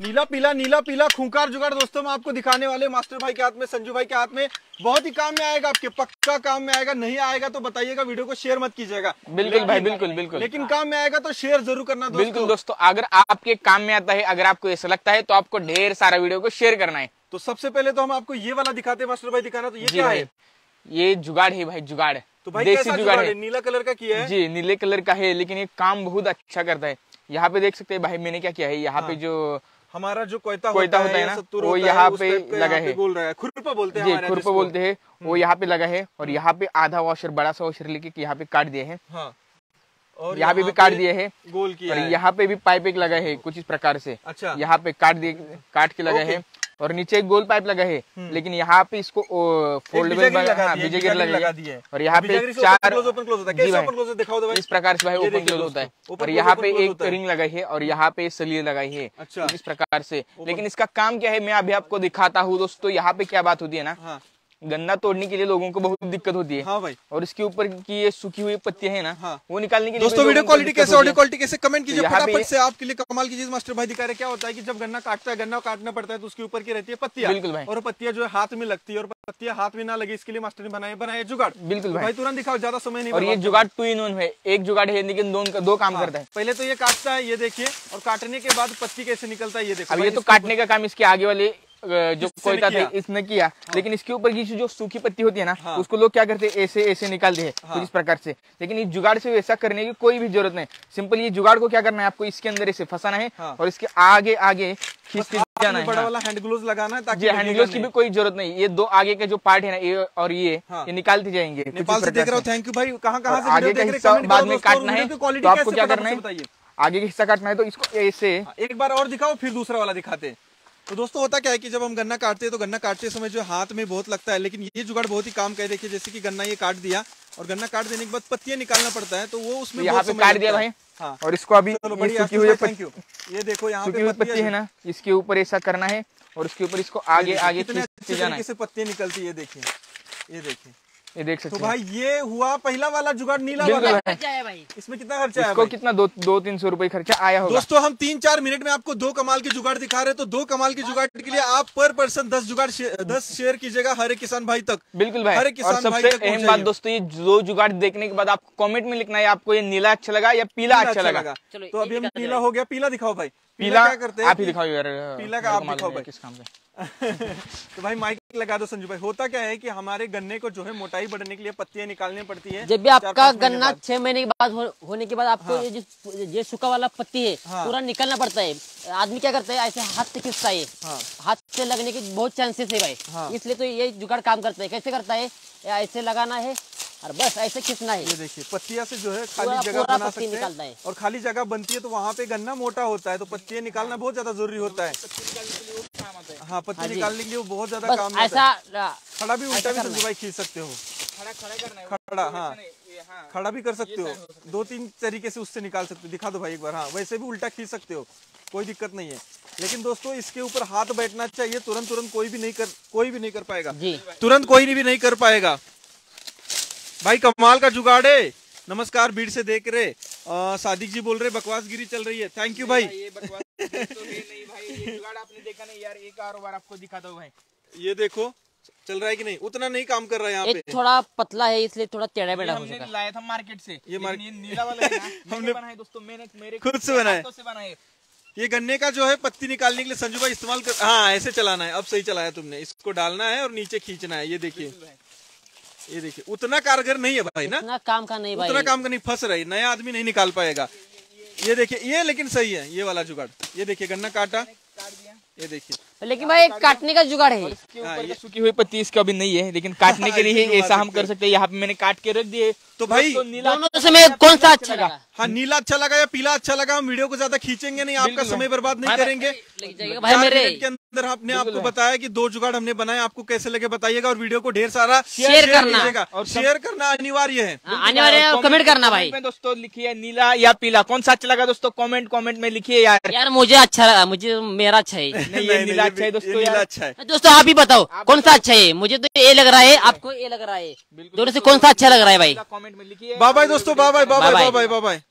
नीला पीला नीला पीला खूंखार जुगाड़ दोस्तों मैं आपको दिखाने वाले मास्टर भाई के हाथ में संजू भाई के हाथ में। बहुत ही काम में आएगा आपके पक्का काम में आएगा। नहीं आएगा तो बताइएगा वीडियो को शेयर मत कीजिएगा। बिल्कुल भाई बिल्कुल बिल्कुल। लेकिन काम में आएगा तो शेयर ज़रूर करना दोस्तों। बिल्कुल दोस्तों अगर आपके काम में आता है अगर आपको ऐसा लगता है तो आपको ढेर सारा वीडियो को शेयर करना है। तो सबसे पहले तो हम आपको ये वाला दिखाते हैं मास्टर भाई दिखाना तो ये क्या है? ये जुगाड़ है भाई जुगाड़। तो भाई देसी जुगाड़ है? नीला कलर का किया है? जी नीले कलर का है लेकिन ये काम बहुत अच्छा करता है। यहाँ पे देख सकते हैं भाई मैंने क्या किया है? यहाँ पे हाँ। जो हमारा जो कोयता कोयता होता होता है ना, वो यहाँ पे लगा है। बोल रहा है। खुरपा बोलते हैं जी खुरपा बोलते हैं। वो यहाँ पे लगा है और यहाँ पे आधा वॉशर बड़ा सा वॉशर लेके यहाँ पे काट दिए हैं। हाँ। और यहाँ पे भी काट दिए है। गोल किया और यहाँ पे भी पाइप एक लगा है कुछ इस प्रकार से। अच्छा। यहाँ पे काट दिए काट के लगा। है। और नीचे एक गोल पाइप लगा है लेकिन यहाँ पे इसको फोल्डेबल बीजे है, बिजागिरी लगा है। और यहाँ पे चार भाई। इस प्रकार से भाई ओपन क्लोज होता है। और यहाँ पे एक रिंग लगाई है और यहाँ पे सलिए लगाई है। अच्छा। इस प्रकार से। लेकिन इसका काम क्या है मैं अभी आपको दिखाता हूँ दोस्तों यहाँ पे क्या बात होती है ना? हाँ। गन्ना तोड़ने के लिए लोगों को बहुत दिक्कत होती है। हाँ भाई। और इसके ऊपर की ये सूखी हुई पत्तियाँ है ना हाँ। वो निकालने के लिए दोस्तों वीडियो क्वालिटी कैसे ऑडियो क्वालिटी कैसे कमेंट कीजिए फटाफट से आपके लिए कमाल की चीज़ मास्टर भाई दिखा रहे क्या होता है कि जब गन्ना काटता है गन्ना काटना पड़ता है तो उसके ऊपर की रहती है पत्तियाँ। बिल्कुल भाई। और पत्तियाँ जो है हाथ में लगती है और पत्तियाँ हाथ में ना लगे इसके लिए मास्टर ने बनाए बनाया जुगाड़। बिल्कुल तो भाई। तुरंत दिखाओ ज़्यादा समय नहीं और ये जुगाड़ टू इन वन है। एक जुगाड़ है लेकिन दो दो काम हाँ, करता है। पहले तो ये काटता है ये देखिए और काटने के बाद पत्ती कैसे निकलता है ये देखो ये तो काटने का काम इसके आगे वाले जो कोयता थे इसने किया। लेकिन इसके ऊपर की जो सूखी पत्ती होती है ना हाँ। उसको लोग क्या करते हैं? ऐसे ऐसे निकालते हैं हाँ। कुछ इस प्रकार से। लेकिन इस जुगाड़ से वैसा करने की कोई भी ज़रूरत नहीं। सिंपल ये जुगाड़ को क्या करना है? आपको इसके अंदर ऐसे फंसाना है हाँ। और इसके आगे आगे खींचते जाना है। बड़ा हाँ। वाला हैंड ग्लोव लगाना है ताकि हैंड ग्लोव्स की भी कोई ज़रूरत नहीं। ये दो आगे के जो पार्ट है ना ये और ये हाँ। ये निकालते जाएँगे नेपाल से देख रहा हूँ। थैंक यू भाई। कहाँ कहाँ से आगे का बाद में काटना है। तो आपको क्या करना है? आगे का हिस्सा काटना है तो इसको ऐसे हाँ, एक बार और दिखाओ फिर दूसरा वाला दिखाते हैं। तो दोस्तों होता क्या है कि जब हम गन्ना काटते हैं तो गन्ना काटते समय जो हाथ में बहुत लगता है लेकिन ये जुगाड़ बहुत ही काम कर। देखिए जैसे कि गन्ना ये काट दिया और गन्ना काट देने के बाद पत्तियाँ निकालना पड़ता है तो वो उसमें यहाँ पे काट दिया। भाई हाँ। और इसको अभी चलो ये बढ़िया सूखी हुई थैंक यू ये देखो यहाँ पे पत्ती है ना इसके ऊपर ऐसा करना है और उसके ऊपर इसको आगे आगे कितने अच्छे तरीके से पत्तियाँ निकलती है ये देखिए ये देखिए। ये देख तो सकते हैं। भाई ये हुआ पहला वाला जुगाड़ नीला वाला। खर्चा है भाई। इसमें कितना खर्चा है इसको भाई? कितना? दो दो तीन सौ रुपए खर्चा आया होगा। दोस्तों हम तीन चार मिनट में आपको दो कमाल के जुगाड़ दिखा रहे हैं तो दो कमाल के जुगाड़ के लिए आप पर पर्सन दस जुगाड़ दस शेयर कीजिएगा हर एक किसान भाई तक। बिल्कुल भाई। हर एक किसान सबसे अहम बात दोस्तों ये दो जुगाड़ देखने के बाद आपको कॉमेंट में लिखना है आपको ये नीला अच्छा लगा या पीला अच्छा लगा? तो अभी हम पीला हो गया पीला दिखाओ भाई। पीला क्या करते हैं? आप ही दिखाओ यार पीला का आप दिखाओ भाई। किस काम से। तो भाई माइक लगा दो संजू भाई। होता क्या है कि हमारे गन्ने को जो है मोटाई बढ़ने के लिए पत्तियाँ निकालनी पड़ती है। जब भी आपका गन्ना छह महीने के बाद हो, होने के बाद आपको ये जो ये सूखा वाला पत्ती है हाँ। पूरा निकलना पड़ता है। आदमी क्या करता है ऐसे हाथ से खींचता है। हाँ। हाथ से लगने के बहुत चांसेस है भाई। हाँ। इसलिए तो ये जुगाड़ काम करता है। कैसे करता है? ऐसे लगाना है और बस ऐसे खींचना है। ये देखिए पत्तिया से जो है खाली जगह बना सकते हैं और खाली जगह बनती है तो वहाँ पे गन्ना मोटा होता है तो पत्तियाँ निकालना बहुत ज़्यादा ज़रूरी होता है। हाँ। पत्ती हाँ निकालने के लिए बहुत ज़्यादा काम ऐसा है। खड़ा भी उल्टा भी करना संजू भाई खींच सकते हो। खड़ा खड़ा करना है। खड़ा हाँ। खड़ा भी कर सकते हो। दो तीन तरीके से उससे निकाल सकते हो। दिखा दो भाई एक बार हाँ वैसे भी उल्टा खींच सकते हो। कोई दिक्कत नहीं है। लेकिन दोस्तों इसके ऊपर हाथ बैठना चाहिए तुरंत तुरंत कोई भी नहीं कर कोई भी नहीं कर पाएगा। तुरंत कोई भी नहीं कर पाएगा। भाई कमाल का जुगाड़ है। नमस्कार भीड़ से देख रहे। सादिक जी बोल रहे बकवासगिरी चल रही है। थैंक यू भाई। ये बकवास तो नहीं भाई ये जुगाड़ आपने देखा नहीं यार एक और आपको दिखाता हूँ भाई। ये देखो चल रहा है कि नहीं? उतना नहीं काम कर रहा है यहाँ पे। थोड़ा पतला है इसलिए थोड़ा टेढ़ा बेड़ा हमने लाया था मार्केट से। ये नीला वाला है ना हमने- बनाया दोस्तों मैंने मेरे खुद से बनाया हाथों से बनाए। ये गन्ने का जो है पत्ती निकालने के लिए संजू भाई इस्तेमाल कर हाँ ऐसे चलाना है। अब सही चलाया तुमने। इसको डालना है और नीचे खींचना है। ये देखिए। ये देखिए उतना कारगर नहीं है भाई ना? इतना काम का नहीं भाई। उतना काम का नहीं फंस रही नया आदमी नहीं निकाल पाएगा। ये देखिए ये लेकिन सही है ये वाला जुगाड़। ये देखिए गन्ना काटा। ये देखिए। लेकिन भाई काटने का जुगाड़ है। इसके हाँ, ये- का सूखी हुई पत्ती इसका अभी नहीं है लेकिन काटने के लिए ऐसा हम कर सकते हैं। यहाँ पे मैंने काट के रख दिए। तो भाई दोस्तों, नीला दोनों से कौन सा अच्छा लगा? हाँ नीला अच्छा लगा या पीला अच्छा लगा? हम वीडियो को ज़्यादा खींचेंगे नहीं आपका समय बर्बाद नहीं करेंगे। अंदर आपने आपको बताया कि दो जुगाड़ हमने बनाए आपको कैसे लगे बताइएगा और वीडियो को ढेर सारा शेयर करना। और शेयर करना अनिवार्य है। अनिवार्य है कमेंट करना भाई। में दोस्तों लिखिए नीला या पीला कौन सा अच्छा लगा दोस्तों? कमेंट कमेंट में लिखिए यार। यार मुझे अच्छा लगा मुझे मेरा अच्छा है। नीला अच्छा है दोस्तों अच्छा है। दोस्तों आप ही बताओ कौन सा अच्छा है? मुझे तो ये लग रहा है आपको ये लग रहा है। दोनों से कौन सा अच्छा लग रहा है भाई? कमेंट में लिखिए। बाय बाय दोस्तों bye bye Bye-bye. Bye. Bye bye.